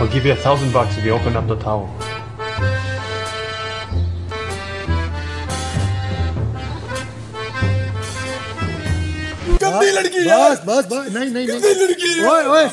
I'll give you a thousand bucks if you open up the towel. गंदी लड़की है बस बस बस नहीं नहीं नहीं ओए ओए